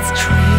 it's true.